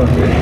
Okay.